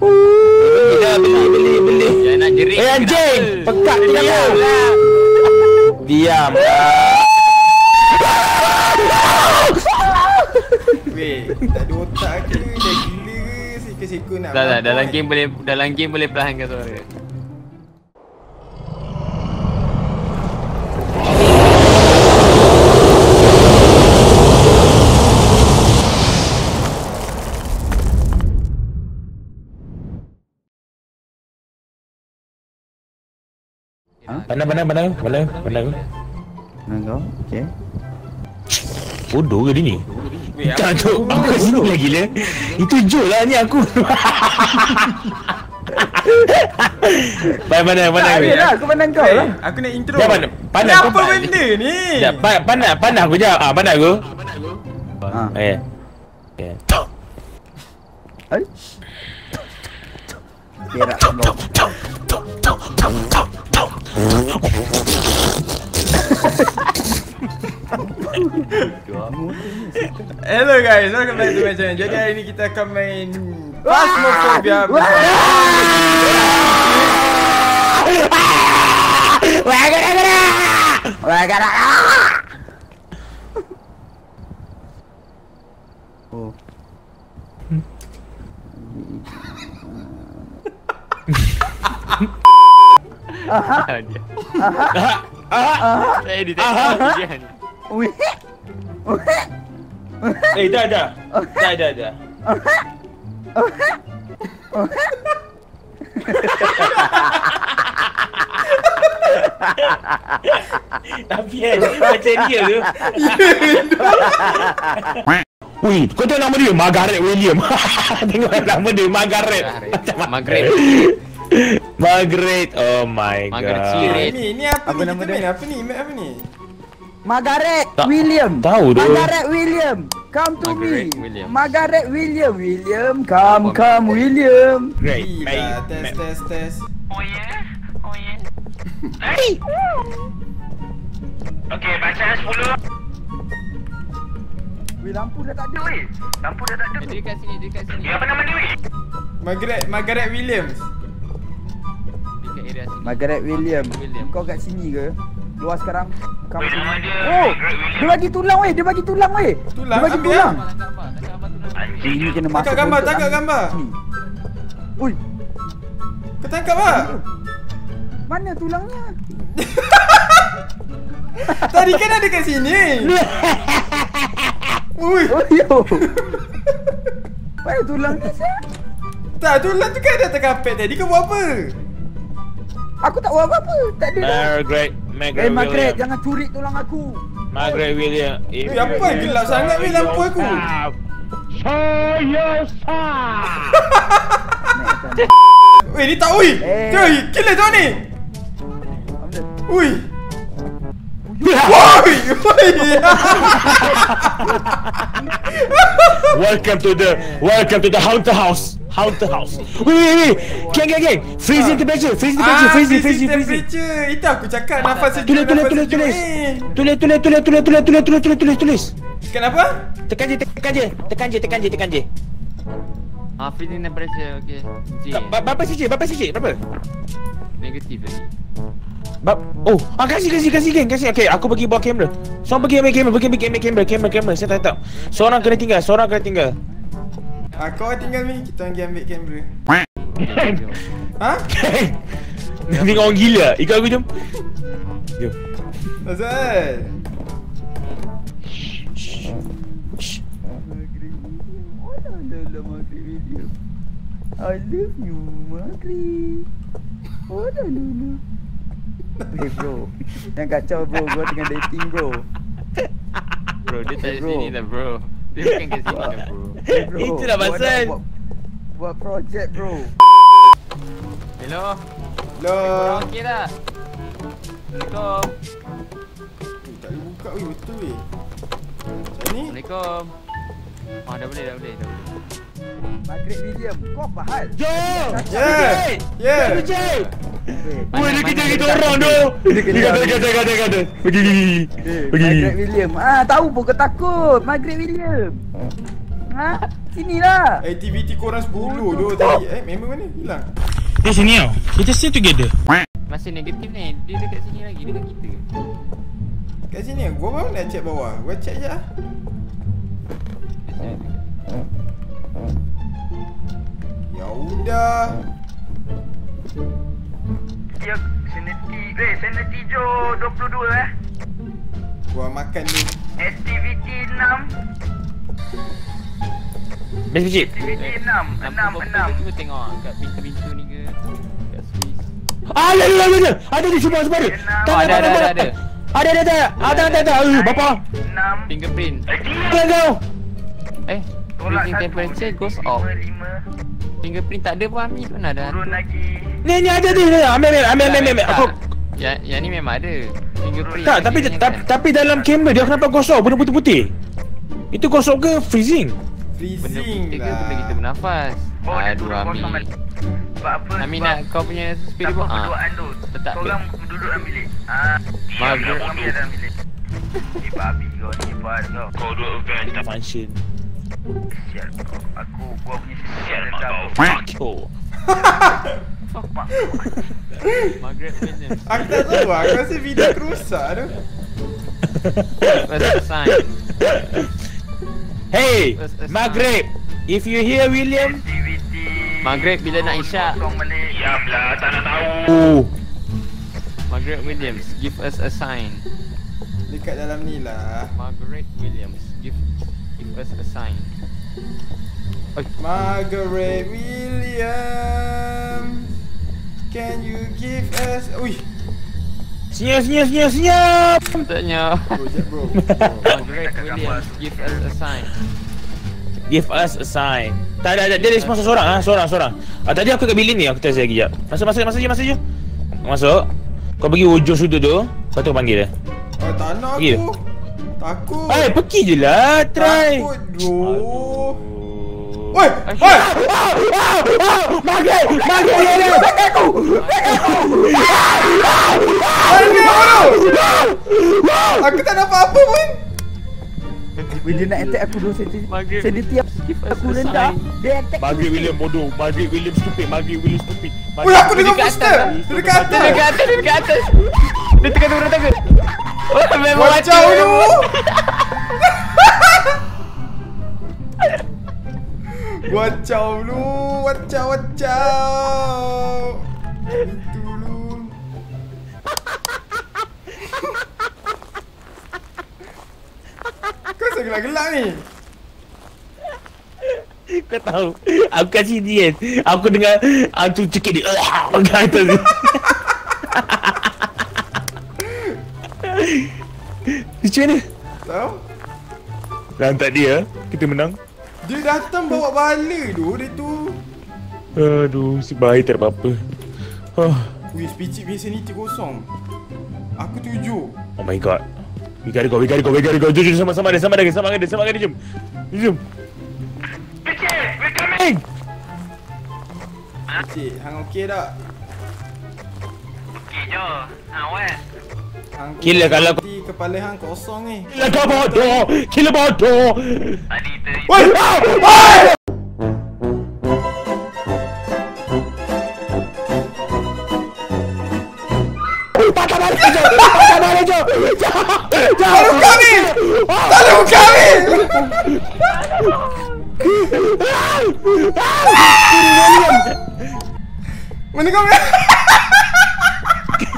Dah beli beli beli. Jangan nak jerit. Eh anjing, pekat Diam dia. lah. Diam. Weh, tak ada otak ke? Dah gila ke? Seko-seko nak Tak tak dalam game boleh dalam game boleh perlahankan suara. Pandang pandang pandang pandang pandang. Kau? Okay. Bodoh ke dia ni? Tak aku- tu, aku sini lah gila. Itu Joe lah ni aku. Pandang pandang pandang. Tak weh. ada lah, aku pandang kau lah. aku nak intro. Jangan pandang. Pandang Kenapa kau pandang. benda ni? Ya, pa- pandang pandang aku jap. Ah, pandang aku. Ha. Eh. Okay. Ai. Berak. Hello guys, welcome back to my channel. Jadi hari ni kita akan main Phasmophobia Oh. Ah, dia. Eh dia tak dia ni. Ui. Eh, dah dah. Dah dah dah. Tapi kan macam dia tu. Wih, kau tengok nama dia Margaret William. tengok nama dia Margaret. Macam Margaret. Margaret. Oh my Margaret god. Sirit. Ni, ni apa, Apa ni? nama dia? apa ni? Apa ni? Margaret Tak- William. tahu tu. Margaret William. Come to Margaret me. William. Margaret William. William, come, come, William. Great. Gila, test, test, test. Weh, lampu dah tak ada. Weh. Eh, Dia kat sini, dia kat sini. Margaret, Margaret Williams. Area sini. Margaret William. William. Kau kat sini ke? Keluar sekarang. Come sini. Oh, dia bagi tulang weh. Dia bagi tulang weh. Tulang, Dia bagi ambil tulang. Tu. Ini kena masuk. Tangkap gambar, tangkap gambar. Ni. Ui, Kau tangkap tak? mana tulangnya? Tadi kan ada kat sini. Ui, Oh, yo. Mana tulangnya sah? tak tulang tu kan ada atas kapet tadi. Kau buat apa? Aku tak buat apa-apa. Tak ada. Margaret. Margaret Eh, Margaret, William. jangan curi tulang aku. Margaret William. Eh, apa gelap sangat weh lampu aku? Saya sah. Naik atas. Weh, ni tak ui. Eh. Cuy, gila tu ni. Dia? Ui. Woi, woi. Welcome to the welcome to the haunted house. Haunted house. Wait, wait, wait. Gang, gang, gang. Freezing temperature. Freezing temperature. Ah, Freezing, freezing, freezing. temperature. Itu aku cakap nafas sejuk, Tulis, tulis, tulis, tulis. Tulis, tulis, tulis, tulis, tulis, tulis, tulis, tulis, tulis, tulis. Kenapa? Tekan je, tekan je. Tekan je, tekan je, tekan je. Ah, freezing temperature. Okey. Ba- Berapa cc? Berapa cc? Berapa? Negatif tadi. Bab Oh, ah kasih kasih kasih geng, kasih. Okey, aku pergi bawa kamera. Seorang pergi ambil kamera, pergi ambil kamera, kamera, kamera, kamera. Saya tak tahu. Seorang kena tinggal, seorang kena tinggal. Ah, kau tinggal ni, kita pergi ambil kamera. Ha? Tengok orang gila. Ikut aku jom. Jom. Azal. Oh. I love you, Margaret. Oh, la, la. Hey bro Jangan kacau bro Gua tengah dating bro Bro, dia tak Bro. sini dah, bro. Dia bukan kat sini dah, bro. Hey bro Itulah pasal. Buat, buat projek bro Hello. Hello. Okey tak? Assalamualaikum. Eh, tak boleh buka weh, betul weh. Macam ni? Assalamualaikum. Ah, dah boleh, dah boleh, dah boleh. Margaret William Kau apa hal? Jom. Yeah. Yeah. Jom. Weh, dia kejar kita orang tu. Dia kata, kata, kata, kata. Pergi, eh, pergi. Margaret William Ah tahu pun kau takut Margaret William Ha? Sini lah. Aktiviti korang 10 tu tadi. Eh, member mana? Hilang. Dia sini tau. Kita stay together. Masih negatif ni. Dia dekat sini lagi dekat kita. Kat sini gua baru nak check bawah. Gua check je lah. Ya udah. Ya, sanity. Eh, sanity Jo 22 eh. Gua makan ni. Activity 6. Best kecil. Activity 6. 6, Nampak apa 6. Cuba tengok kat pintu-pintu ni ke. Kat. Ah, ada ada ada. Ada di semua semua ada. Tak Oh, ada, ada, ada, ada. Ada ada ada. Ada ada ada. Eh, bapa. 6. Fingerprint. Jangan kau. Eh, freezing temperature goes off. 5, Fingerprint tak ada pun Ami mana ada. Turun lagi. Ni ni ada ni. Ambil ambil ambil ambil ambil. Aku Ya, yang ni memang ada. Fingerprint. tak tapi, kan. tapi dalam kamera dia kenapa gosok benda putih-putih? Itu gosok ke freezing? Benda Freezing putih ke lah. benda kita bernafas. Oh, Aduh turun Ami. kosong balik. Sebab apa? Ami Sebab nak kau punya spirit Siapa box ah. berduaan tu? Letak Seorang duduk dalam bilik. Ah, Margaret. Abang ambil dalam bilik. Ni babi kau ni buat kau. Kau duduk. Tak function. Sial kau. Aku gua punya sial kau. Fuck you. Margaret Williams. Aku tak tahu lah. Aku rasa video aku rosak tu. First a sign. Hey. Maghrib. If you hear William. Maghrib bila nak isyak. Balik. Diamlah, tak nak tahu. oh, Margaret Williams, give us a sign. Dekat dalam ni lah. Margaret Williams, give give us a sign. Margaret Williams. Can you give us... Ui. Senyap senyap senyap senyap. Patutnya. Margaret Williams, give us a sign. Give us a sign. Tak ada, ada. dia respon seorang ah, seorang seorang. Ah, tadi aku kat bilik ni, aku test lagi jap. Masuk masuk masuk je masuk je. Masuk. Kau pergi hujung sudut tu, lepas tu kau panggil dia. Oh, tak nak aku. Takut. Eh, pergi je lah, try. Takut bro. Oi, Oi, Maghrib dia dia. Aku. Mana bodoh? Aku tak nampak apa pun. Bila dia nak attack aku. Margaret Saya dia tiap give us aku rendah. Dia attack. Maghrib William bodoh. Maghrib William stupid. Maghrib William stupid. Oi, aku dengar poster. atas. Dia dekat Dia dekat atas. atas, dia dekat atas. Dia tengah turun tangga. Oh, memang Wacau dulu. Wacau dulu. Wacau, wacau. Itu dulu. Kau saya gelak-gelak ni. Kau tahu Aku kasih dia Aku dengar Aku cekik dia Pegang atas dia Macam mana? Tahu? Lantak dia Kita menang Dia datang bawa bala tu dia tu. Aduh Sebahaya tak ada apa-apa oh. Wih, spicik punya sanity kosong. Aku tujuh. oh my god We gotta go We gotta go We gotta go Jom jom sama-sama dia Sama dia Sama dia Sama dia Jom Jom Hey Cik, hang okey tak? Okey je. Ha, weh. Hang Gila kalau kau- nanti kepala hang kosong ni. Gila kau bodoh Gila bodoh Tadi tadi. Woi! Woi! Patah balik Jom Patah balik Jom Jom Tolong kami! Tolong kami! Mana kau?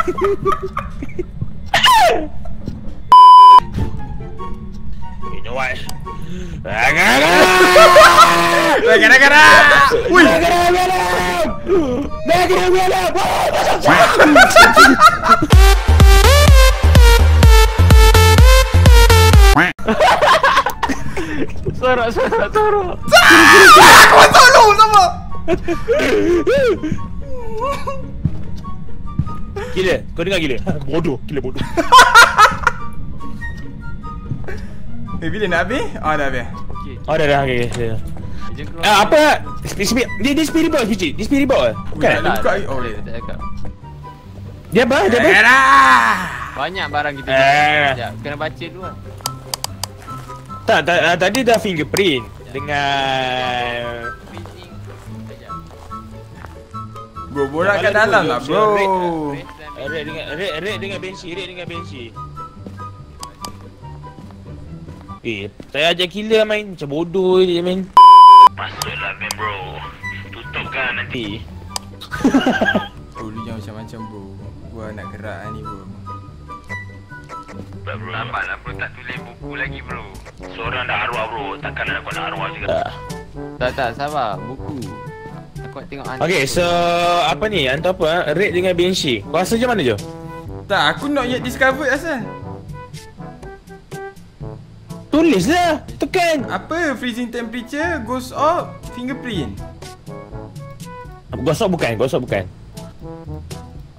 You Gila, kau dengar gila? Bodoh, gila bodoh. Eh, bila nak habis? Ah, dah habis. Okey. Oh dah dah, okay, okay. Keluar. Ah, apa? Dia, dia spirit box, Pici. Dia spirit box. Bukan? Ui, Tak, Buka, oh, tak, dia. tak cakap. Dia apa? Dia apa? Banyak barang kita. Eh. Sekejap, kena baca dulu lah. Tak, tak, ah, tadi dah fingerprint. dengan Bro, borak kat dalam lah bro. Red dengan Red Red dengan Banshee, Red dengan Banshee. Eh, saya ajak killer main macam bodoh je main. Masuklah main bro. Tutupkan nanti. Oh, lu jangan macam-macam bro. Gua nak gerak ni bro. Nampaklah bro tak tulis buku lagi bro. Seorang dah arwah bro, takkan nak nak arwah juga. Tak tak sabar. Buku. Nak tengok Okay, so apa ni? Hantar apa? Red dengan Banshee. Kau rasa macam mana je? Tak, aku not yet discovered asal. Tulis lah, tekan. Apa? Freezing temperature, ghost orb, fingerprint. Gosok bukan, gosok bukan.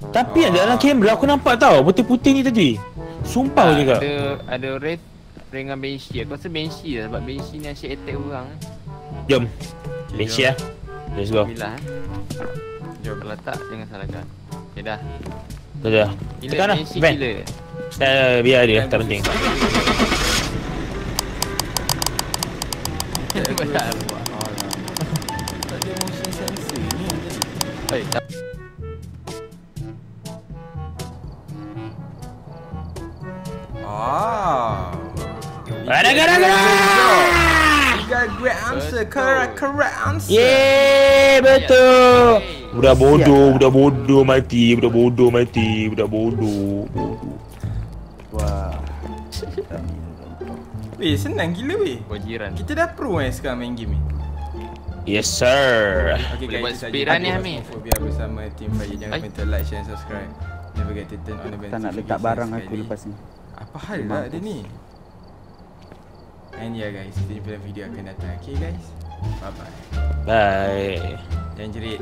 Tapi Ah. ada dalam kamera aku nampak tau putih-putih ni tadi. Sumpah Tak, juga. Ada ada Wraith dengan Banshee. Aku rasa Banshee lah sebab Banshee ni asyik attack orang. Jom. Banshee lah. Let's go. Bismillah eh. Jom. Kalau tak jangan salahkan. Okay dah. Dah dah. Gila Tekan lah. Van. gila. Eh, biar dia, tak penting. Banyak buat. Tak ada motion sensor ni. Oi, tak Ah. Ada gara great answer. Correct, correct answer. Yeay, betul. Budak bodoh, budak bodoh mati, budak bodoh mati, budak bodoh. bodoh. Wah. Weh, senang gila weh. buat jiran. Kita dah pro eh sekarang main game ni. Yes sir. Okay Boleh buat itu saja speedrun ni, Amir. Phasmophobia bersama Team Fire. Jangan lupa like, share, and subscribe. Never forget to turn on the bell Tak nak letak barang aku lepas ni. Apa hal lah dia ni? And yeah guys, kita jumpa dalam video akan datang. Okay guys? Bye bye. Bye. Jangan jerit.